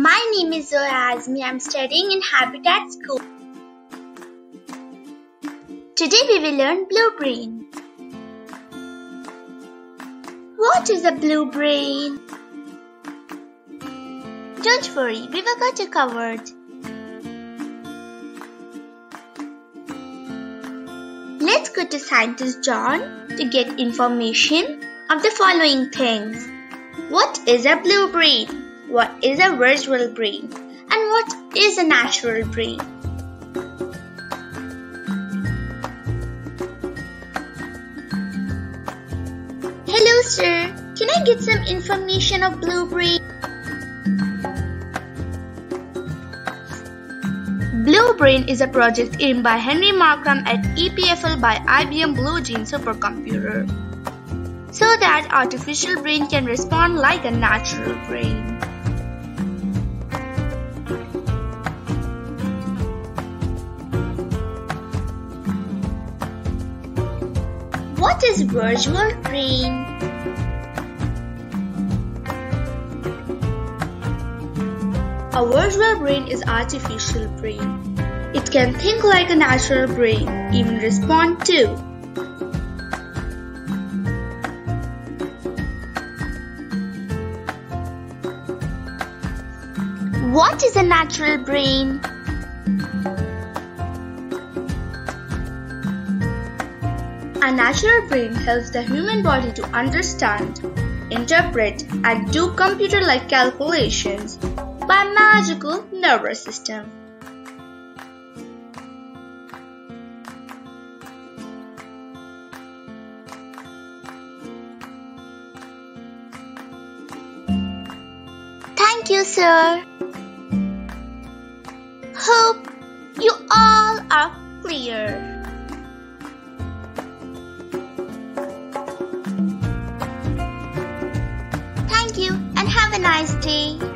My name is Zoya Azmi. I'm studying in Habitat School. Today we will learn blue brain. What is a blue brain? Don't worry, we will got you covered. Let's go to Scientist John to get information of the following things. What is a blue brain? What is a virtual brain? And what is a natural brain? Hello sir, can I get some information of blue brain? Blue Brain is a project aimed by Henry Markram at EPFL by IBM Blue Gene supercomputer so that artificial brain can respond like a natural brain. What is virtual brain? A virtual brain is artificial brain. It can think like a natural brain, even respond to. What is a natural brain? A natural brain helps the human body to understand, interpret, and do computer like calculations by magical nervous system. Thank you, sir. Hope you all are clear. A nice day.